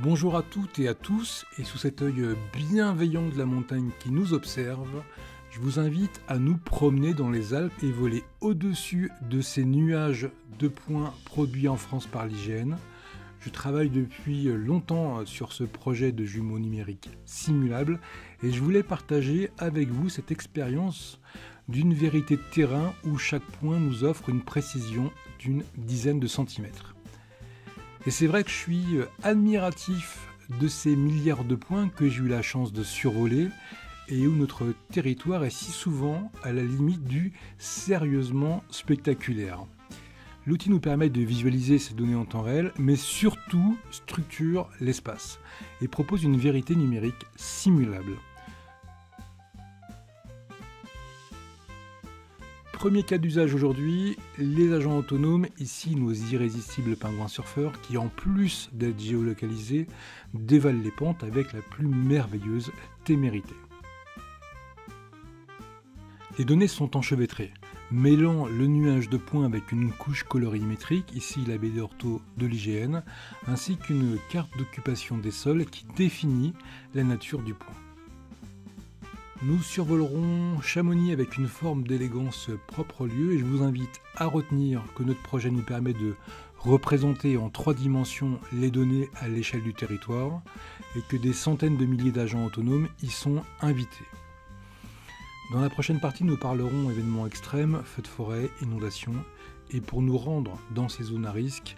Bonjour à toutes et à tous, et sous cet œil bienveillant de la montagne qui nous observe, je vous invite à nous promener dans les Alpes et voler au-dessus de ces nuages de points produits en France par l'hygiène. Je travaille depuis longtemps sur ce projet de jumeaux numériques simulables et je voulais partager avec vous cette expérience d'une vérité de terrain où chaque point nous offre une précision d'une dizaine de centimètres. Et c'est vrai que je suis admiratif de ces milliards de points que j'ai eu la chance de survoler et où notre territoire est si souvent à la limite du sérieusement spectaculaire. L'outil nous permet de visualiser ces données en temps réel, mais surtout structure l'espace et propose une vérité numérique simulable. Premier cas d'usage aujourd'hui, les agents autonomes, ici nos irrésistibles pingouins surfeurs, qui en plus d'être géolocalisés, dévalent les pentes avec la plus merveilleuse témérité. Les données sont enchevêtrées, mêlant le nuage de points avec une couche colorimétrique, ici la baie de l'IGN, ainsi qu'une carte d'occupation des sols qui définit la nature du point. Nous survolerons Chamonix avec une forme d'élégance propre au lieu et je vous invite à retenir que notre projet nous permet de représenter en trois dimensions les données à l'échelle du territoire et que des centaines de milliers d'agents autonomes y sont invités. Dans la prochaine partie, nous parlerons événements extrêmes, feux de forêt, inondations et pour nous rendre dans ces zones à risque,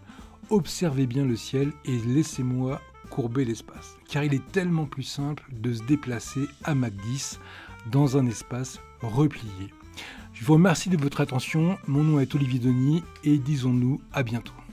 observez bien le ciel et laissez-moi courber l'espace. Car il est tellement plus simple de se déplacer à Mach 10 dans un espace replié. Je vous remercie de votre attention. Mon nom est Olivier Denis et disons-nous à bientôt.